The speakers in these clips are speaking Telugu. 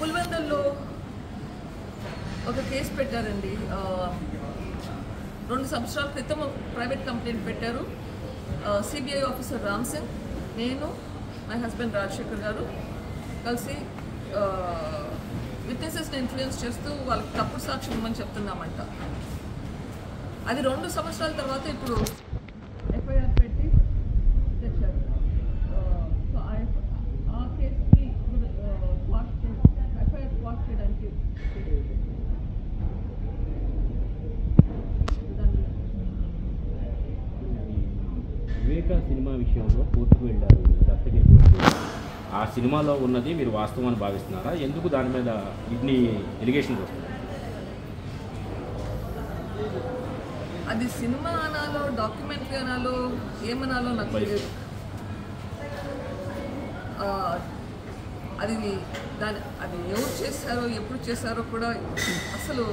పులివెందుల్లో ఒక కేసు పెట్టారండి. రెండు సంవత్సరాల క్రితం ప్రైవేట్ కంప్లైంట్ పెట్టారు. సిబిఐ ఆఫీసర్ రామ్ సింగ్ నేను మై హస్బెండ్ రాజశేఖర్ గారు కలిసి విట్నెసెస్ని ఇన్ఫ్లుయెన్స్ చేస్తూ వాళ్ళకి తప్పుడు సాక్ష్యం ఇవ్వమని చెప్తున్నామంట. అది రెండు సంవత్సరాల తర్వాత ఇప్పుడు వివేక సినిమా విషయంలో కోర్టుకు వెళ్ళారు దత్తగిరి ఆ సినిమాలో ఉన్నది మీరు వాస్తవం అని భావిస్తున్నారా? ఎందుకు దాని మీద ఇన్ని ఎలిగేషన్స్ వస్తున్నాయి అది సినిమా అనాలో డాక్యుమెంటరీ అనాలో ఏమనాలో నాకు తెలియదు. ఆ, అది దాని అది ఎవరు చేశారో ఎప్పుడు చేశారో కూడా అసలు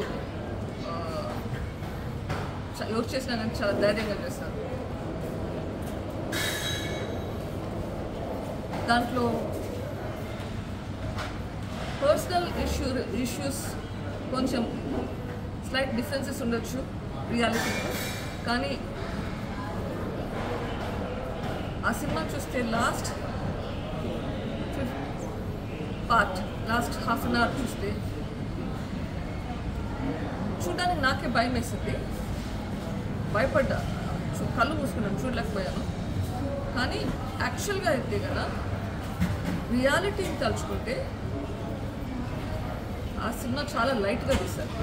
ఎవరు చేసినా కానీ చాలా ధైర్యంగా చేస్తారు దాంట్లో పర్సనల్ ఇష్యూ ఇష్యూస్ కొంచెం స్లైట్ డిఫరెన్సెస్ ఉండొచ్చు రియాలిటీలో కానీ ఆ సినిమా చూస్తే last part last half an hour చూస్తే చూడడానికి నాకే భయం వేసింది. భయపడ్డా. కళ్ళు మూసుకున్నాను చూడలేకపోయాను. కానీ యాక్చువల్గా అయితే కదా రియాలిటీని తలుచుకుంటే ఆ సినిమా చాలా లైట్గా తీశారు.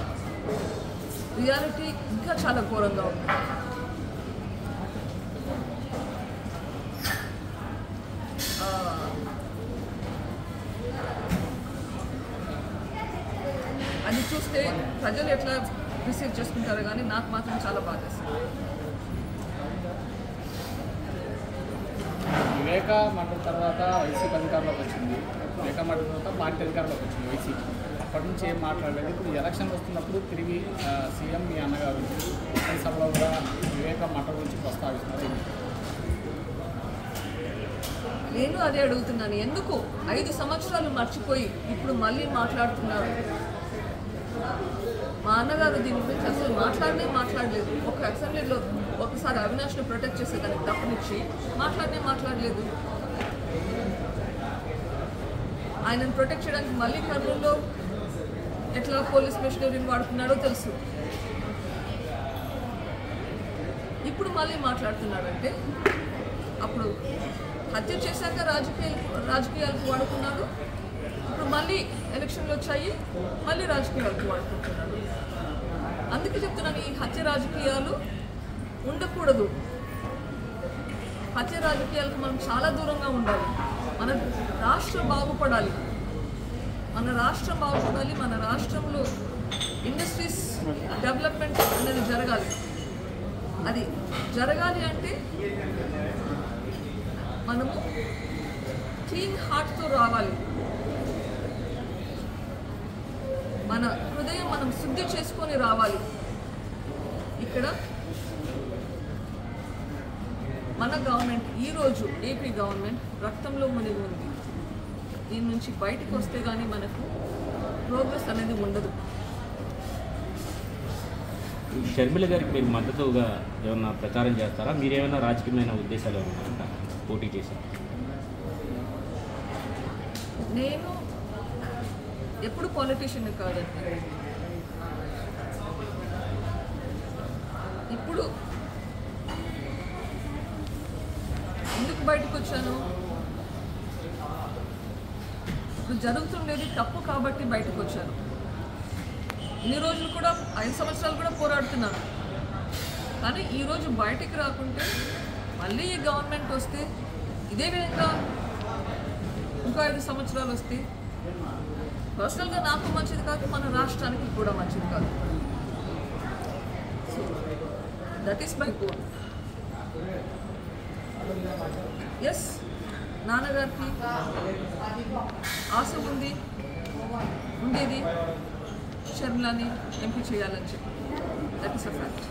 రియాలిటీ ఇంకా చాలా ఘోరంగా ఉంది. అది చూస్తే ప్రజలు ఎట్లా రిసీవ్ చేసుకుంటారో కానీ నాకు మాత్రం చాలా బాధేస్తుంది. రేఖ మఠం తర్వాత వైసీపీ అధికారంలోకి వచ్చింది. రేఖ మఠం తర్వాత పార్టీ అధికారంలోకి వచ్చింది వైసీపీ. అప్పటి నుంచి ఏం మాట్లాడలేదు. ఇప్పుడు ఎలక్షన్ వస్తున్నప్పుడు తిరిగి సీఎం మీ అన్నగారు ఈ సభలో కూడా వివేక మఠం గురించి ప్రస్తావిస్తున్నారు. నేను అదే అడుగుతున్నాను. ఎందుకు? ఐదు సంవత్సరాలు మర్చిపోయి ఇప్పుడు మళ్ళీ మాట్లాడుతున్నారు. మా అన్నగారు దీని గురించి అసలు మాట్లాడనే మాట్లాడలేదు. ఒక అసెంబ్లీలో ఒకసారి అవినాష్ను ప్రొటెక్ట్ చేసేదానికి తప్పనిచ్చి మాట్లాడనే మాట్లాడలేదు. ఆయనను ప్రొటెక్ట్ చేయడానికి మళ్ళీ కర్నూలులో ఎట్లా పోలీస్ మెషినరీని వాడుతున్నాడో తెలుసు. ఇప్పుడు మళ్ళీ మాట్లాడుతున్నాడంటే అప్పుడు హత్య చేశాక రాజకీయాలు రాజకీయాలకు వాడుకున్నాడు? ఇప్పుడు మళ్ళీ ఎలక్షన్లు వచ్చాయి మళ్ళీ రాజకీయాలకు వాడుకుంటున్నారు అందుకే చెప్తున్నాను ఈ హత్య రాజకీయాలు ఉండకూడదు. హత్య రాజకీయాలకు మనం చాలా దూరంగా ఉండాలి. మన రాష్ట్రం బాగుపడాలి. మన రాష్ట్రం బాగుపడాలి మన రాష్ట్రంలో ఇండస్ట్రీస్ డెవలప్మెంట్ అనేది జరగాలి. అది జరగాలి అంటే మనము క్లీన్ హార్ట్తో రావాలి. మన హృదయం మనం శుద్ధి చేసుకొని రావాలి. ఇక్కడ మన గవర్నమెంట్ ఈరోజు ఏపీ గవర్నమెంట్ రక్తంలో మునిగి ఉంది. దీని నుంచి బయటకు వస్తే కానీ మనకు ప్రోగ్రెస్ అనేది ఉండదు. షర్మిల గారికి మీరు మద్దతుగా ఏమన్నా ప్రచారం చేస్తారా? మీరేమైనా రాజకీయమైన ఉద్దేశాలు ఏమైనా ఉన్నాయా? పోటీ చేసి? నేను ఎప్పుడు పాలిటీషియన్ కాదండి ఇప్పుడు ఎందుకు బయటకు వచ్చాను? ఇప్పుడు జరుగుతుండేది తప్పు కాబట్టి బయటకు వచ్చాను. ఇన్ని రోజులు కూడా ఐదు సంవత్సరాలు కూడా పోరాడుతున్నాను. కానీ ఈరోజు బయటికి రాకుంటే మళ్ళీ ఈ గవర్నమెంట్ వస్తే ఇదే విధంగా ఇంకో ఐదు సంవత్సరాలు వస్తే పర్సనల్గా నాకు మంచిది కాదు మన రాష్ట్రానికి కూడా మంచిది కాదు. So that is my goal yes నాన్నగారికి ఆశ ఉంది ఉండేది. షర్మిలాని ఎంపీ చేయాలని చెప్పి. That is a fact